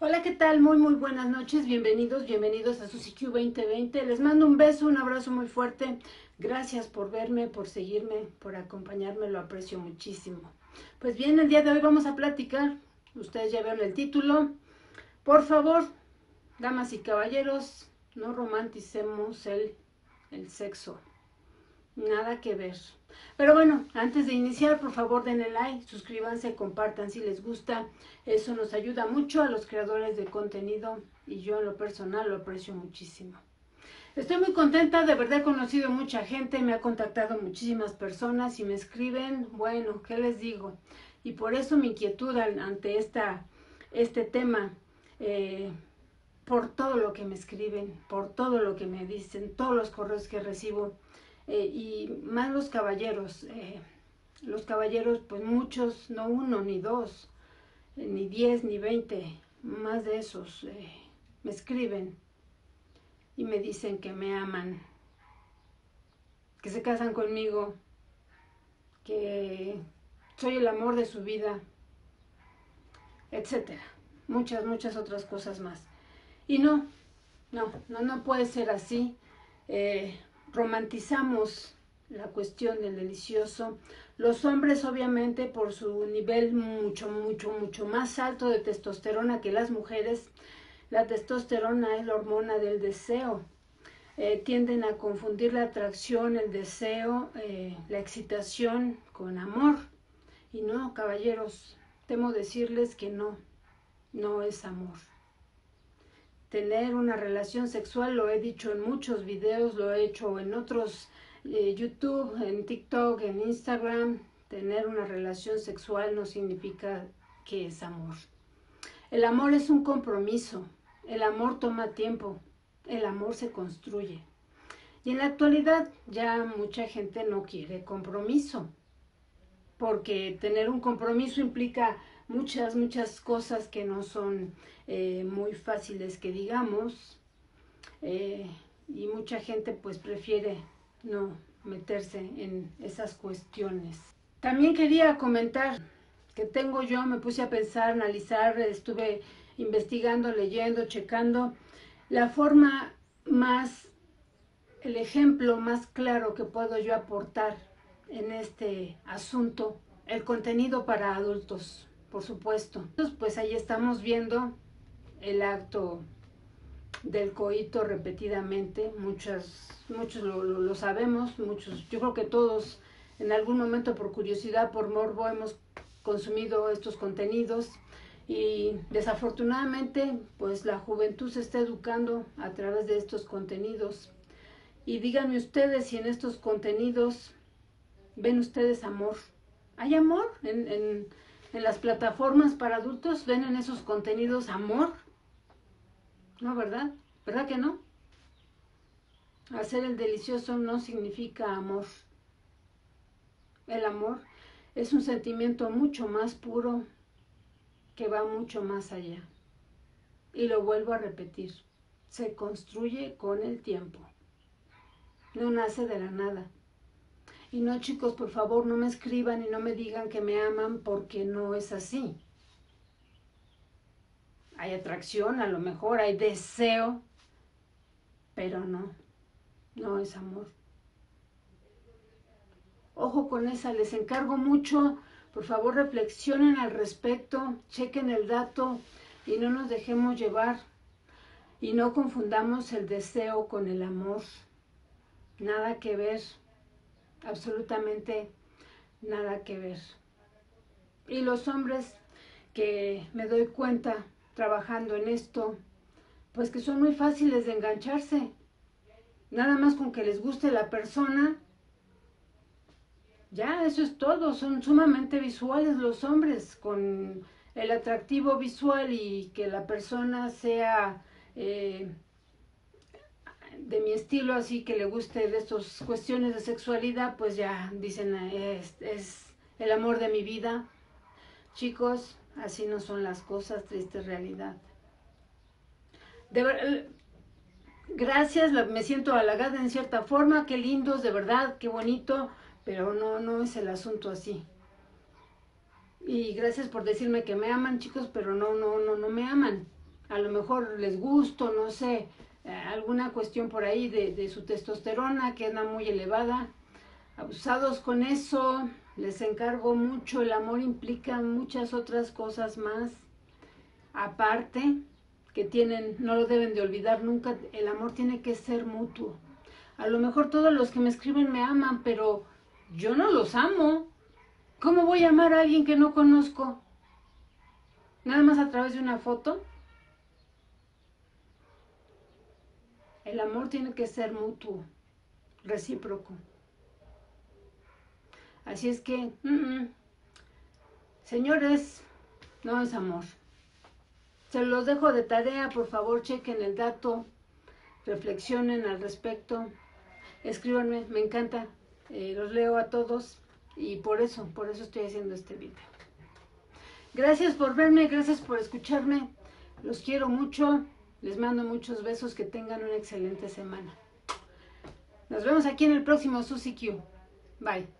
Hola, ¿qué tal? Muy, muy buenas noches. Bienvenidos, bienvenidos a Susi Q 2020. Les mando un beso, un abrazo muy fuerte. Gracias por verme, por seguirme, por acompañarme. Lo aprecio muchísimo. Pues bien, el día de hoy vamos a platicar. Ustedes ya vieron el título. Por favor, damas y caballeros, no romanticemos el, el sexo. Nada que ver. Pero bueno, antes de iniciar, por favor denle like, suscríbanse, compartan si les gusta. Eso nos ayuda mucho a los creadores de contenido y yo en lo personal lo aprecio muchísimo. Estoy muy contenta, de verdad he conocido mucha gente, me ha contactado muchísimas personas y me escriben, bueno, ¿qué les digo? Y por eso mi inquietud ante esta, este tema, eh, por todo lo que me escriben, por todo lo que me dicen, todos los correos que recibo, eh, y más los caballeros. Eh, los caballeros, pues muchos, no uno ni dos, eh, ni diez, ni veinte, más de esos, me escriben y me dicen que me aman, que se casan conmigo, que soy el amor de su vida, etcétera. Muchas, muchas otras cosas más. Y no, no, no, no puede ser así romantizamos la cuestión del delicioso. Los hombres, obviamente, por su nivel mucho, mucho, mucho más alto de testosterona que las mujeres, la testosterona es la hormona del deseo. Eh, tienden a confundir la atracción, el deseo, eh, la excitación con amor. Y no, caballeros, temo decirles que no, no es amor tener una relación sexual, lo he dicho en muchos videos, lo he hecho en otros eh, YouTube, en TikTok, en Instagram, tener una relación sexual no significa que es amor. El amor es un compromiso, el amor toma tiempo, el amor se construye. Y en la actualidad ya mucha gente no quiere compromiso, porque tener un compromiso implica muchas, muchas cosas que no son eh, muy fáciles que digamos, eh, y mucha gente pues prefiere no meterse en esas cuestiones. También quería comentar que tengo yo, me puse a pensar, analizar, estuve investigando, leyendo, checando, la forma más, el ejemplo más claro que puedo yo aportar en este asunto, el contenido para adultos por supuesto. Entonces, pues ahí estamos viendo el acto del coito repetidamente, muchas, muchos lo, sabemos, muchos, yo creo que todos en algún momento por curiosidad, por morbo, hemos consumido estos contenidos y desafortunadamente pues la juventud se está educando a través de estos contenidos y díganme ustedes si en estos contenidos ven ustedes amor. ¿Hay amor en en las plataformas para adultos ven en esos contenidos amor. ¿No, verdad? ¿Verdad que no? Hacer el delicioso no significa amor. El amor es un sentimiento mucho más puro que va mucho más allá. Y lo vuelvo a repetir, se construye con el tiempo. No nace de la nada. Y no, chicos, por favor, no me escriban y no me digan que me aman porque no es así. Hay atracción, a lo mejor hay deseo, pero no, no es amor. Ojo con esa, les encargo mucho, por favor reflexionen al respecto, chequen el dato y no nos dejemos llevar y no confundamos el deseo con el amor. Nada que ver absolutamente nada que ver. Y los hombres que me doy cuenta trabajando en esto, pues que son muy fáciles de engancharse. Nada más con que les guste la persona, ya, eso es todo. Son sumamente visuales los hombres, con el atractivo visual y que la persona sea eh, de mi estilo, así que le guste de estas cuestiones de sexualidad, pues ya dicen, es, el amor de mi vida. Chicos, así no son las cosas, triste realidad. De ver, gracias, me siento halagada en cierta forma, qué lindos, de verdad, qué bonito, pero no, no es el asunto así. Y gracias por decirme que me aman, chicos, pero no, no, no, no me aman. a lo mejor les gusto, no sé, eh, alguna cuestión por ahí de, de su testosterona que anda muy elevada. Abusados con eso, les encargo mucho, el amor implica muchas otras cosas más, aparte, que tienen, no lo deben de olvidar nunca, el amor tiene que ser mutuo. A lo mejor todos los que me escriben me aman, pero yo no los amo. ¿Cómo voy a amar a alguien que no conozco? Nada más a través de una foto. El amor tiene que ser mutuo, recíproco. Así es que, señores, no es amor. Se los dejo de tarea, por favor, chequen el dato, reflexionen al respecto, escríbanme, me encanta, eh, los leo a todos y por eso, por eso estoy haciendo este video. Gracias por verme, gracias por escucharme, los quiero mucho, les mando muchos besos, que tengan una excelente semana. Nos vemos aquí en el próximo Susi Q. Bye.